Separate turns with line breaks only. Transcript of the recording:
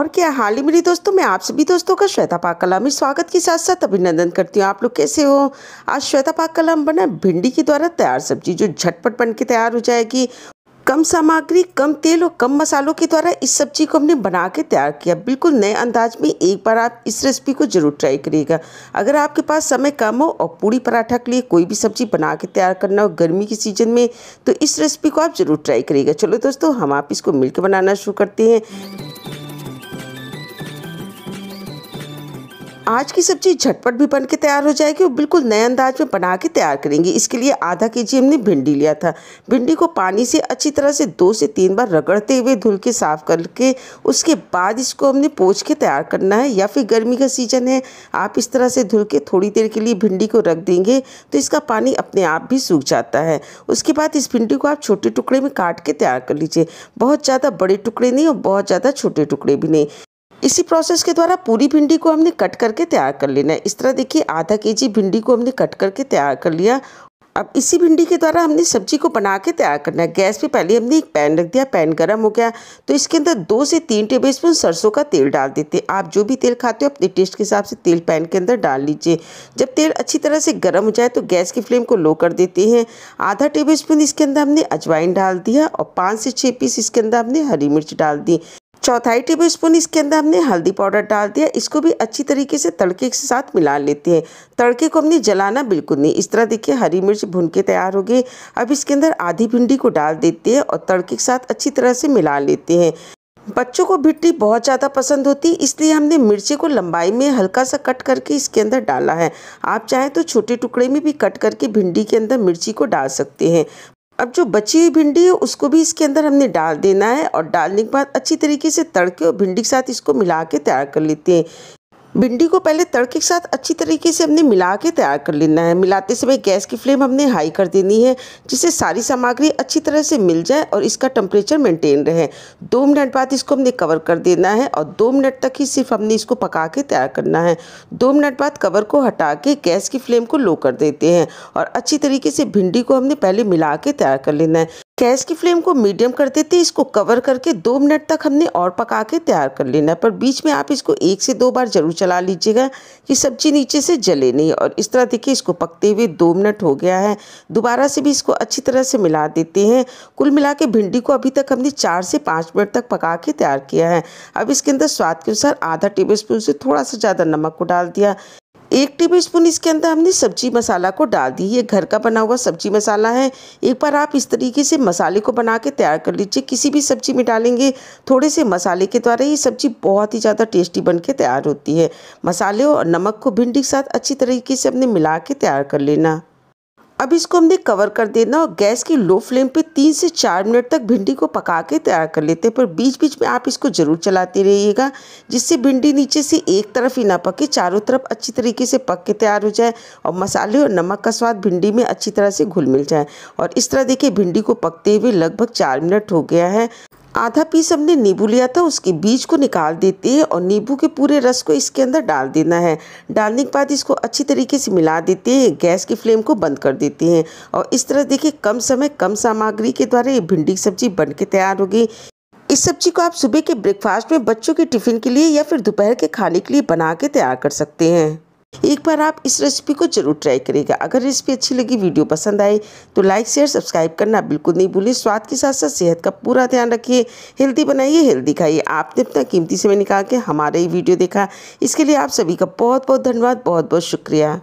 और क्या हाल ही मेरी दोस्तों? मैं आप सभी दोस्तों का श्वेता पाक कलाम स्वागत के साथ साथ अभिनंदन करती हूँ। आप लोग कैसे हो? आज श्वेता पाक कलाम बना भिंडी के द्वारा तैयार सब्ज़ी, जो झटपट बन के तैयार हो जाएगी। कम सामग्री, कम तेल और कम मसालों के द्वारा इस सब्ज़ी को हमने बना के तैयार किया। बिल्कुल नए अंदाज में एक बार आप इस रेसिपी को ज़रूर ट्राई करिएगा। अगर आपके पास समय कम हो और पूड़ी पराठा के लिए कोई भी सब्ज़ी बना के तैयार करना हो गर्मी के सीज़न में तो इस रेसिपी को आप ज़रूर ट्राई करिएगा। चलो दोस्तों, हम आप इसको मिलकर बनाना शुरू करते हैं। आज की सब्ज़ी झटपट भी बन के तैयार हो जाएगी और बिल्कुल नए अंदाज में बना के तैयार करेंगे। इसके लिए आधा के जी हमने भिंडी लिया था। भिंडी को पानी से अच्छी तरह से दो से तीन बार रगड़ते हुए धुल के साफ़ करके उसके बाद इसको हमने पोछ के तैयार करना है या फिर गर्मी का सीज़न है, आप इस तरह से धुल के थोड़ी देर के लिए भिंडी को रख देंगे तो इसका पानी अपने आप भी सूख जाता है। उसके बाद इस भिंडी को आप छोटे टुकड़े में काट के तैयार कर लीजिए। बहुत ज़्यादा बड़े टुकड़े नहीं और बहुत ज़्यादा छोटे टुकड़े भी नहीं। इसी प्रोसेस के द्वारा पूरी भिंडी को हमने कट करके तैयार कर लेना है इस तरह देखिए, आधा के जी भिंडी को हमने कट करके तैयार कर लिया। अब इसी भिंडी के द्वारा हमने सब्ज़ी को बना के तैयार करना है। गैस पे पहले हमने एक पैन रख दिया, पैन गर्म हो गया। तो इसके अंदर दो से तीन टेबल स्पून सरसों का तेल डाल देते हैं। आप जो भी तेल खाते हो, अपने टेस्ट के हिसाब से तेल पैन के अंदर डाल लीजिए। जब तेल अच्छी तरह से गर्म हो जाए तो गैस की फ्लेम को लो कर देते हैं। आधा टेबल स्पून इसके अंदर हमने अजवाइन डाल दिया और पाँच से छः पीस इसके अंदर हमने हरी मिर्च डाल दी। चौथाई टेबल स्पून इसके अंदर हमने हल्दी पाउडर डाल दिया। इसको भी अच्छी तरीके से तड़के के साथ मिला लेते हैं। तड़के को हमने जलाना बिल्कुल नहीं। इस तरह देखिए हरी मिर्च भुन के तैयार हो गई। अब इसके अंदर आधी भिंडी को डाल देते हैं और तड़के के साथ अच्छी तरह से मिला लेते हैं। बच्चों को भिट्टी बहुत ज़्यादा पसंद होती है, इसलिए हमने मिर्ची को लंबाई में हल्का सा कट करके इसके अंदर डाला है। आप चाहें तो छोटे टुकड़े में भी कट करके भिंडी के अंदर मिर्ची को डाल सकते हैं। अब जो बची हुई भिंडी है, उसको भी इसके अंदर हमने डाल देना है और डालने के बाद अच्छी तरीके से तड़के और भिंडी के साथ इसको मिला के तैयार कर लेते हैं। भिंडी को पहले तड़के के साथ अच्छी तरीके से हमने मिला के तैयार कर लेना है। मिलाते समय गैस की फ्लेम हमने हाई कर देनी है, जिससे सारी सामग्री अच्छी तरह से मिल जाए और इसका टेम्परेचर मेंटेन रहे। दो मिनट बाद इसको हमने कवर कर देना है और दो मिनट तक ही सिर्फ़ हमने इसको पका के तैयार करना है। दो मिनट बाद कवर को हटा के गैस की फ्लेम को लो कर देते हैं और अच्छी तरीके से भिंडी को हमने पहले मिला के तैयार कर लेना है। गैस की फ्लेम को मीडियम कर देते इसको कवर करके दो मिनट तक हमने और पका के तैयार कर लेना है। पर बीच में आप इसको एक से दो बार ज़रूर चला लीजिएगा कि सब्ज़ी नीचे से जले नहीं। और इस तरह देखिए, इसको पकते हुए दो मिनट हो गया है। दोबारा से भी इसको अच्छी तरह से मिला देते हैं। कुल मिला के भिंडी को अभी तक हमने चार से पाँच मिनट तक पका के तैयार किया है। अब इसके अंदर स्वाद के अनुसार आधा टेबल स्पून से थोड़ा सा ज़्यादा नमक को डाल दिया। एक टेबल स्पून इसके अंदर हमने सब्ज़ी मसाला को डाल दी। ये घर का बना हुआ सब्ज़ी मसाला है। एक बार आप इस तरीके से मसाले को बना के तैयार कर लीजिए। किसी भी सब्ज़ी में डालेंगे, थोड़े से मसाले के द्वारा ये सब्ज़ी बहुत ही ज़्यादा टेस्टी बन के तैयार होती है। मसाले और नमक को भिंडी के साथ अच्छी तरीके से हमने मिला के तैयार कर लेना। अब इसको हमने कवर कर देना और गैस की लो फ्लेम पे तीन से चार मिनट तक भिंडी को पका के तैयार कर लेते हैं। पर बीच बीच में आप इसको ज़रूर चलाते रहिएगा, जिससे भिंडी नीचे से एक तरफ़ ही ना पके, चारों तरफ़ अच्छी तरीके से पक के तैयार हो जाए और मसाले और नमक का स्वाद भिंडी में अच्छी तरह से घुल मिल जाए। और इस तरह देखिए, भिंडी को पकते हुए लगभग चार मिनट हो गया है। आधा पीस हमने नींबू लिया था, उसके बीज को निकाल देते हैं और नींबू के पूरे रस को इसके अंदर डाल देना है। डालने के बाद इसको अच्छी तरीके से मिला देते हैं, गैस की फ्लेम को बंद कर देते हैं। और इस तरह देखिए, कम समय, कम सामग्री के द्वारा ये भिंडी की सब्ज़ी बन के तैयार होगी इस सब्ज़ी को आप सुबह के ब्रेकफास्ट में बच्चों के टिफ़िन के लिए या फिर दोपहर के खाने के लिए बना के तैयार कर सकते हैं। एक बार आप इस रेसिपी को ज़रूर ट्राई करिएगा। अगर रेसिपी अच्छी लगी वीडियो पसंद आए तो लाइक शेयर सब्सक्राइब करना बिल्कुल नहीं भूलिए। स्वाद के साथ साथ सेहत का पूरा ध्यान रखिए। हेल्दी बनाइए हेल्दी खाइए। आपने अपना कीमती समय निकाल के हमारा ही वीडियो देखा। इसके लिए आप सभी का बहुत बहुत धन्यवाद बहुत बहुत शुक्रिया।